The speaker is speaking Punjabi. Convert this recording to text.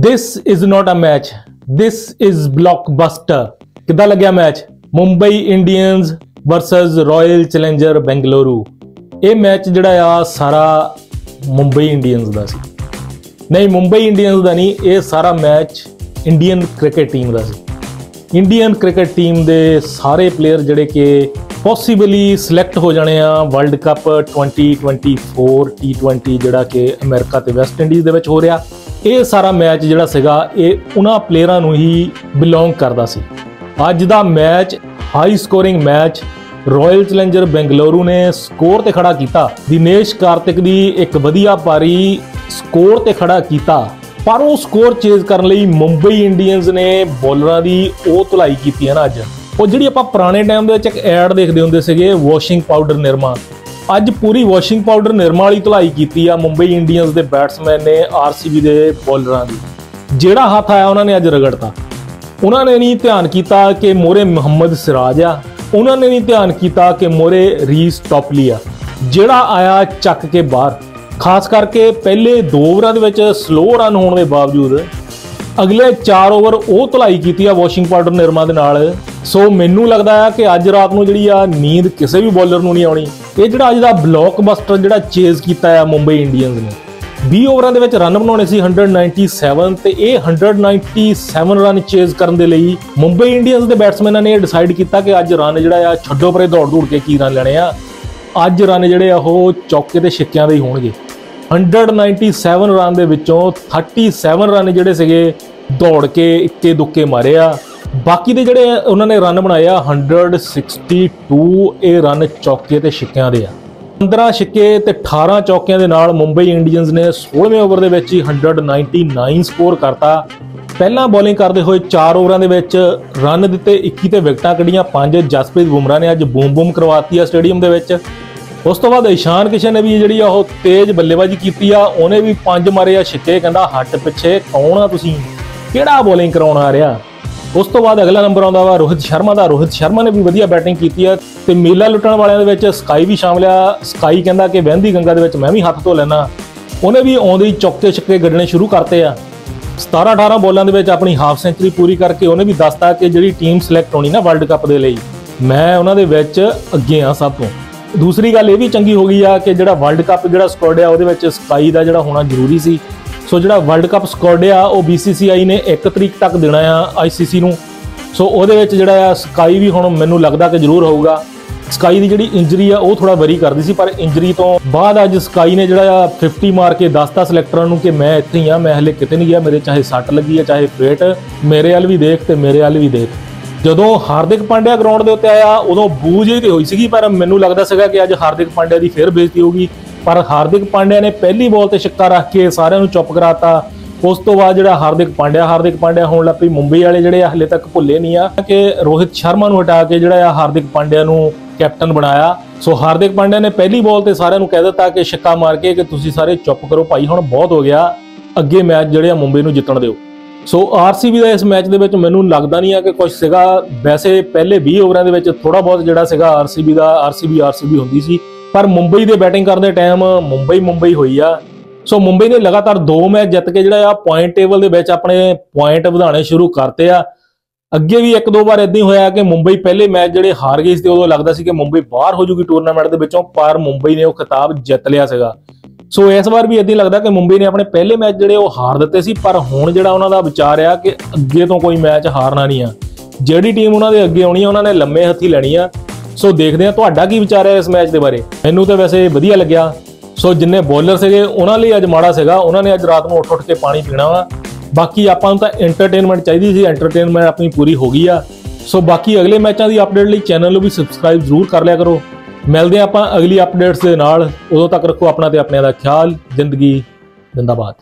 This is not a match this is blockbuster ਕਿੱਦਾਂ ਲੱਗਿਆ match Mumbai Indians versus Royal Challenger Bengaluru ਇਹ ਮੈਚ ਜਿਹੜਾ ਆ, ਸਾਰਾ ਮੁੰਬਈ ਇੰਡੀਅਨਸ ਦਾ ਸੀ। ਨਹੀਂ ਮੁੰਬਈ ਇੰਡੀਅਨਸ ਦਾ ਨਹੀਂ, ਇਹ ਸਾਰਾ ਮੈਚ ਇੰਡੀਅਨ ਕ੍ਰਿਕਟ ਟੀਮ ਦਾ ਸੀ। ਇੰਡੀਅਨ ਕ੍ਰਿਕਟ ਟੀਮ ਦੇ ਸਾਰੇ ਪਲੇਅਰ ਜਿਹੜੇ ਕਿ ਪੋਸੀਬਲੀ ਸਿਲੈਕਟ ਹੋ ਜਾਣੇ ਆ ਵਰਲਡ ਕੱਪ 2024 T20 ਜਿਹੜਾ ਕਿ ਅਮਰੀਕਾ ਤੇ ਵੈਸਟ ਇੰਡੀਜ਼ ਦੇ ਵਿੱਚ ਹੋ ਰਿਹਾ। ਇਹ ਸਾਰਾ ਮੈਚ ਜਿਹੜਾ ਸੀਗਾ, ਇਹ ਉਹਨਾਂ ਪਲੇਅਰਾਂ ਨੂੰ ਹੀ ਬਿਲੋਂਗ ਕਰਦਾ ਸੀ। ਅੱਜ ਦਾ match high scoring match Royal Challenger Bengaluru ਨੇ ਸਕੋਰ ਤੇ ਖੜਾ ਕੀਤਾ। ਦਿਨੇਸ਼ ਕਾਰਤਿਕ ਦੀ ਇੱਕ ਵਧੀਆ ਪਾਰੀ ਸਕੋਰ ਤੇ ਖੜਾ ਕੀਤਾ। ਪਰ ਉਹ ਸਕੋਰ ਚੇਜ਼ ਕਰਨ ਲਈ ਮੁੰਬਈ ਇੰਡੀਅਨਸ ਨੇ ਬੋਲਰਾਂ ਦੀ ਉਹ ਧੁਲਾਈ ਕੀਤੀ ਹੈ ਨਾ ਅੱਜ। ਉਹ ਜਿਹੜੀ ਆਪਾਂ ਪੁਰਾਣੇ ਟਾਈਮ ਦੇ ਵਿੱਚ ਇੱਕ ਐਡ ਦੇਖਦੇ ਹੁੰਦੇ ਸੀਗੇ ਵਾਸ਼ਿੰਗ ਪਾਊਡਰ ਨਿਰਮਾ। ਅੱਜ ਪੂਰੀ ਵਾਸ਼ਿੰਗ ਪਾਊਡਰ ਨਿਰਮਾ ਵਾਲੀ ਧੁਲਾਈ ਕੀਤੀ ਆ ਮੁੰਬਈ ਇੰਡੀਅਨਸ ਦੇ ਬੈਟਸਮੈਨ ਨੇ ਆਰਸੀਬੀ ਦੇ ਬੋਲਰਾਂ ਦੀ। ਜਿਹੜਾ ਹੱਥ ਆਇਆ ਉਹਨਾਂ ਨੇ ਅੱਜ ਰਗੜਤਾ। ਉਹਨਾਂ ਨੇ ਨਹੀਂ ਧਿਆਨ ਕੀਤਾ ਕਿ ਮੋਰੇ ਮੁਹੰਮਦ ਸਿਰਾਜ ਆ। ਉਹਨਾਂ ਨੇ ਨਹੀਂ ਧਿਆਨ ਕੀਤਾ ਕਿ ਮੋਰੇ ਰੀਸ ਟੌਪਲੀ ਆ। ਜਿਹੜਾ ਆਇਆ ਚੱਕ ਕੇ ਬਾਹਰ। ਖਾਸ ਕਰਕੇ ਪਹਿਲੇ 2 ਓਵਰਾਂ ਦੇ ਵਿੱਚ ਸਲੋ ਰਨ ਹੋਣ ਦੇ ਬਾਵਜੂਦ ਅਗਲੇ 4 ਓਵਰ ਉਹ ਧੁਲਾਈ ਕੀਤੀ ਆ ਵਾਸ਼ਿੰਗ ਪਾਊਡਰ ਨਿਰਮਾ ਦੇ ਨਾਲ। ਸੋ ਮੈਨੂੰ ਲੱਗਦਾ ਆ ਕਿ ਅੱਜ ਰਾਤ ਨੂੰ ਜਿਹੜੀ ਆ ਨੀਂਦ ਕਿਸੇ ਵੀ ਬੋਲਰ ਨੂੰ ਨਹੀਂ ਆਉਣੀ। ਇਹ ਜਿਹੜਾ ਅੱਜ ਦਾ ਬਲੌਕਬਸਟਰ ਜਿਹੜਾ ਚੇਜ਼ ਕੀਤਾ ਆ ਮੁੰਬਈ ਇੰਡੀਅਨਸ ਨੇ 20 ਓਵਰਾਂ ਦੇ ਵਿੱਚ ਰਨ ਬਣਾਉਣੇ ਸੀ 197 ਤੇ ਇਹ 197 ਰਨ ਚੇਜ਼ ਕਰਨ ਦੇ ਲਈ ਮੁੰਬਈ ਇੰਡੀਅਨਸ ਦੇ ਬੈਟਸਮੈਨਾਂ ਨੇ ਡਿਸਾਈਡ ਕੀਤਾ ਕਿ ਅੱਜ ਰਨ ਜਿਹੜਾ ਆ ਛੱਡੋ ਪਰੇ ਦੌੜ ਦੌੜ ਕੇ ਕੀ ਰਨ ਲੈਣੇ ਆ। ਅੱਜ ਰਨ ਜਿਹੜੇ ਆ ਉਹ ਚੌਕੇ ਤੇ ਛਿੱਕਿਆਂ ਦੇ ਹੀ ਹੋਣਗੇ। 197 ਰਨ ਦੇ ਵਿੱਚੋਂ 37 ਰਨ ਜਿਹੜੇ ਸੀਗੇ ਦੌੜ ਕੇ ਇੱਕੇ ਦੁੱਕੇ ਮਾਰੇ ਆ। ਬਾਕੀ ਦੇ ਜਿਹੜੇ ਉਹਨਾਂ ਨੇ ਰਨ ਬਣਾਏ ਆ 162 ਇਹ ਰਨ ਚੌਕੇ ਤੇ ਛਿੱਕਿਆਂ ਦੇ ਆ। 15 ਛਿੱਕੇ ਤੇ 18 ਚੌਕਿਆਂ ਦੇ ਨਾਲ ਮੁੰਬਈ ਇੰਡੀਅਨਸ ਨੇ 16ਵੇਂ ਓਵਰ ਦੇ ਵਿੱਚ ਹੀ 199 ਸਕੋਰ ਕਰਤਾ। ਪਹਿਲਾਂ ਬੋਲਿੰਗ ਕਰਦੇ ਹੋਏ 4 ਓਵਰਾਂ ਦੇ ਵਿੱਚ ਰਨ ਦਿੱਤੇ 21 ਤੇ ਵਿਕਟਾਂ ਕੱਢੀਆਂ 5 ਜਸਪ੍ਰੀਤ ਬੁਮਰਾ ਨੇ ਅੱਜ ਬੂਮ ਬੂਮ ਕਰਵਾਤੀ ਆ ਸਟੇਡੀਅਮ ਦੇ ਵਿੱਚ। ਉਸ ਤੋਂ ਬਾਅਦ ਇਸ਼ਾਨ ਕਿਸ਼ਨ ਨੇ ਵੀ ਜਿਹੜੀ ਆ ਉਹ ਤੇਜ਼ ਬੱਲੇਬਾਜ਼ੀ ਕੀਤੀ ਆ, ਉਹਨੇ ਵੀ ਪੰਜ ਮਾਰੇ ਆ ਛਿੱਕੇ, ਕਹਿੰਦਾ ਹੱਟ ਪਿੱਛੇ, ਕੌਣ ਆ ਤੁਸੀਂ? ਕਿਹੜਾ ਬੋਲਿੰਗ ਕਰਾਉਣ ਆ ਰਿਹਾ? ਉਸ ਤੋਂ ਬਾਅਦ ਅਗਲਾ ਨੰਬਰ ਆਉਂਦਾ ਵਾ ਰੋਹਿਤ ਸ਼ਰਮਾ ਦਾ। ਰੋਹਿਤ ਸ਼ਰਮਾ ਨੇ ਵੀ ਵਧੀਆ ਬੈਟਿੰਗ ਕੀਤੀ ਹੈ ਤੇ ਮੇਲਾ ਲੁੱਟਣ ਵਾਲਿਆਂ ਦੇ ਵਿੱਚ ਸਕਾਈ ਵੀ ਸ਼ਾਮਲ ਆ। ਸਕਾਈ ਕਹਿੰਦਾ ਕਿ ਵਹਿੰਦੀ ਗੰਗਾ ਦੇ ਵਿੱਚ ਮੈਂ ਵੀ ਹੱਥ ਧੋ ਲੈਣਾ ਉਹਨੇ ਵੀ ਆਉਂਦੇ ਹੀ ਚੌਕੇ ਛੱਕੇ ਗੱਡਣੇ ਸ਼ੁਰੂ ਕਰਤੇ ਆ। 17 18 ਬੋਲਾਂ ਦੇ ਵਿੱਚ ਆਪਣੀ ਹਾਫ ਸੈਂਚਰੀ ਪੂਰੀ ਕਰਕੇ ਉਹਨੇ ਵੀ ਦੱਸਤਾ ਕਿ ਜਿਹੜੀ ਟੀਮ ਸਿਲੈਕਟ ਹੋਣੀ ਨਾ ਵਰਲਡ ਕੱਪ ਦੇ ਲਈ, ਮੈਂ ਉਹਨਾਂ ਦੇ ਵਿੱਚ ਅੱਗੇ ਆ ਸਭ ਤੋਂ। ਦੂਸਰੀ ਗੱਲ ਇਹ ਵੀ ਚੰਗੀ ਹੋ ਗਈ ਆ ਕਿ ਜਿਹੜਾ ਵਰਲਡ ਕੱਪ ਜਿਹੜਾ ਸਕੁਆਡ ਆ, ਉਹਦੇ ਵਿੱਚ ਸਕਾਈ ਦਾ ਜਿਹੜਾ ਹੋਣਾ ਜ਼ਰੂਰੀ ਸੀ। ਸੋ ਜਿਹੜਾ ਵਰਲਡ ਕੱਪ ਸਕੁਆਡ ਆ, ਉਹ BCCI ਨੇ 1 ਤਰੀਕ ਤੱਕ ਦੇਣਾ ਆ ICC ਨੂੰ। ਸੋ ਉਹਦੇ ਵਿੱਚ ਜਿਹੜਾ ਆ ਸਕਾਈ ਵੀ ਹੁਣ ਮੈਨੂੰ ਲੱਗਦਾ ਕਿ ਜ਼ਰੂਰ ਹੋਊਗਾ। ਸਕਾਈ ਦੀ ਜਿਹੜੀ ਇੰਜਰੀ ਆ, ਉਹ ਥੋੜਾ ਵਰੀ ਕਰਦੀ ਸੀ, ਪਰ ਇੰਜਰੀ ਤੋਂ ਬਾਅਦ ਅੱਜ ਸਕਾਈ ਨੇ ਜਿਹੜਾ ਆ 50 ਮਾਰ ਕੇ ਦੱਸਤਾ ਸਿਲੈਕਟਰਾਂ ਨੂੰ ਕਿ ਮੈਂ ਇੱਥੇ ਹੀ ਆ, ਮੈਂ ਹਲੇ ਕਿਤੇ ਨਹੀਂ ਗਿਆ, ਮੇਰੇ ਚਾਹੇ ਸੱਟ ਲੱਗੀ ਆ, ਚਾਹੇ ਪੇਟ, ਮੇਰੇ ਵੱਲ ਵੀ ਦੇਖ ਤੇ ਮੇਰੇ ਵੱਲ ਵੀ ਦੇਖ। ਜਦੋਂ ਹਾਰਦਿਕ ਪਾਂਡਿਆ ਗਰਾਊਂਡ ਦੇ ਉੱਤੇ ਆਇਆ, ਉਦੋਂ ਬੂਝ ਹੀ ਤੇ ਹੋਈ ਸੀਗੀ, ਪਰ ਮੈਨੂੰ ਲੱਗਦਾ ਸੀਗਾ ਕਿ ਅੱਜ ਹਾਰਦਿਕ ਪਾਂਡਿਆ ਦੀ ਫੇਰ ਬੇਇੱਜ਼ਤੀ ਹੋਊਗੀ। ਪਰ ਹਾਰਦਿਕ ਪਾਂਡਿਆ ਨੇ ਪਹਿਲੀ ਬਾਲ ਤੇ ਛੱਕਾ ਰੱਖ ਕੇ ਸਾਰਿਆਂ ਨੂੰ ਚੁੱਪ ਕਰਾਤਾ। ਉਸ ਤੋਂ ਬਾਅਦ ਜਿਹੜਾ ਹਾਰਦਿਕ ਪਾਂਡਿਆ ਹਾਰਦਿਕ ਪਾਂਡਿਆ ਹੋਣ ਲੱਗ ਪਈ। ਮੁੰਬਈ ਵਾਲੇ ਜਿਹੜੇ ਆ, ਹਲੇ ਤੱਕ ਭੁੱਲੇ ਨਹੀਂ ਆ ਕਿ ਰੋਹਿਤ ਸ਼ਰਮਾ ਨੂੰ ਹਟਾ ਕੇ ਜਿਹੜਾ ਆ ਹਾਰਦਿਕ ਪਾਂਡਿਆ ਨੂੰ ਕੈਪਟਨ ਬਣਾਇਆ। ਸੋ ਹਾਰਦਿਕ ਪਾਂਡਿਆ ਨੇ ਪਹਿਲੀ ਬਾਲ ਤੇ ਸਾਰਿਆਂ ਨੂੰ ਕਹਿ ਦਿੱਤਾ ਕਿ ਛੱਕਾ ਮਾਰ ਕੇ ਕਿ ਤੁਸੀਂ ਸਾਰੇ ਚੁੱਪ ਕਰੋ। ਭਾਈ, ਹੁਣ ਬਹੁਤ ਹੋ ਗਿਆ। ਅੱਗੇ ਮੈਚ ਜਿਹੜੇ ਆ ਮੁੰਬਈ ਨੂੰ ਜਿੱਤਣ ਦਿਓ। ਸੋ ਆਰਸੀਬੀ ਦਾ ਇਸ ਮੈਚ ਦੇ ਵਿੱਚ ਮੈਨੂੰ ਲੱਗਦਾ ਨਹੀਂ ਆ ਕਿ ਕੁਝ ਸੀਗਾ। ਵੈਸੇ ਪਹਿਲੇ 20 ਓਵਰਾਂ ਦੇ ਵਿੱਚ ਥੋੜਾ ਬਹੁਤ ਜਿਹੜਾ ਸੀਗਾ ਆਰਸੀਬੀ ਦਾ, ਆਰਸੀਬੀ ਆਰਸੀਬੀ ਹੁੰਦੀ ਸੀ। ਪਰ ਮੁੰਬਈ ਦੇ ਬੈਟਿੰਗ ਕਰਨ ਦੇ ਟਾਈਮ ਮੁੰਬਈ ਮੁੰਬਈ ਹੋਈ ਆ। ਸੋ ਮੁੰਬਈ ਨੇ ਲਗਾਤਾਰ ਦੋ ਮੈਚ ਜਿੱਤ ਕੇ ਜਿਹੜਾ ਆ ਪੁਆਇੰਟ ਟੇਬਲ ਦੇ ਵਿੱਚ ਆਪਣੇ ਪੁਆਇੰਟ ਵਧਾਉਣੇ ਸ਼ੁਰੂ ਕਰਤੇ ਆ। ਅੱਗੇ ਵੀ ਇੱਕ ਦੋ ਵਾਰ ਇਦਾਂ ਹੀ ਹੋਇਆ ਕਿ ਮੁੰਬਈ ਪਹਿਲੇ ਮੈਚ ਜਿਹੜੇ ਹਾਰ ਗਈ ਸੀ ਤੇ ਉਦੋਂ ਲੱਗਦਾ ਸੀ ਕਿ ਮੁੰਬਈ ਬਾਹਰ ਹੋ ਜੂਗੀ ਟੂਰਨਾਮੈਂਟ ਦੇ ਵਿੱਚੋਂ, ਪਰ ਮੁੰਬਈ ਨੇ ਉਹ ਖਿਤਾਬ ਜਿੱਤ ਲਿਆ ਸੀਗਾ। ਸੋ ਇਸ ਵਾਰ ਵੀ ਇਦਾਂ ਹੀ ਲੱਗਦਾ ਕਿ ਮੁੰਬਈ ਨੇ ਆਪਣੇ ਪਹਿਲੇ ਮੈਚ ਜਿਹੜੇ ਉਹ ਹਾਰ ਦਿੱਤੇ ਸੀ, ਪਰ ਹੁਣ ਜਿਹੜਾ ਉਹਨਾਂ ਦਾ ਵਿਚਾਰ ਆ ਕਿ ਅੱਗੇ ਤੋਂ ਕੋਈ ਮੈਚ ਹਾਰਨਾ ਨਹੀਂ ਆ। ਜਿਹੜੀ ਟੀਮ ਉਹਨਾਂ ਦੇ ਅੱਗੇ ਆਉਣੀ ਆ, ਉਹਨਾਂ ਨੇ ਲੰਮੇ ਹੱਥੀ ਲੈਣੀ ਆ। ਸੋ ਦੇਖਦੇ ਹਾਂ ਤੁਹਾਡਾ ਕੀ ਵਿਚਾਰ ਹੈ ਇਸ ਮੈਚ ਦੇ ਬਾਰੇ। ਮੈਨੂੰ ਤਾਂ ਵੈਸੇ ਵਧੀਆ ਲੱਗਿਆ। ਸੋ ਜਿੰਨੇ ਬੋਲਰ ਸੀਗੇ, ਉਹਨਾਂ ਲਈ ਅੱਜ ਮਾੜਾ ਸੀਗਾ। ਉਹਨਾਂ ਨੇ ਅੱਜ ਰਾਤ ਨੂੰ ਉੱਠ ਉੱਠ ਕੇ ਪਾਣੀ ਪੀਣਾ ਵਾ। ਬਾਕੀ ਆਪਾਂ ਨੂੰ ਤਾਂ ਐਂਟਰਟੇਨਮੈਂਟ ਚਾਹੀਦੀ ਸੀ। ਐਂਟਰਟੇਨਮੈਂਟ ਆਪਣੀ ਪੂਰੀ ਹੋ ਗਈ ਆ। ਸੋ ਬਾਕੀ ਅਗਲੇ ਮੈਚਾਂ ਦੀ ਅਪਡੇਟ ਲਈ ਚੈਨਲ ਨੂੰ ਵੀ ਸਬਸਕ੍ਰਾਈਬ ਜ਼ਰੂਰ ਕਰ ਲਿਆ ਕਰੋ। ਮਿਲਦੇ ਆਪਾਂ ਅਗਲੀ ਅਪਡੇਟਸ ਦੇ ਨਾਲ। ਉਦੋਂ ਤੱਕ ਰੱਖੋ ਆਪਣਾ ਤੇ ਆਪਣਿਆਂ ਦਾ ਖਿਆਲ। ਜ਼ਿੰਦਗੀ ਜਿੰਦਾਬਾਦ।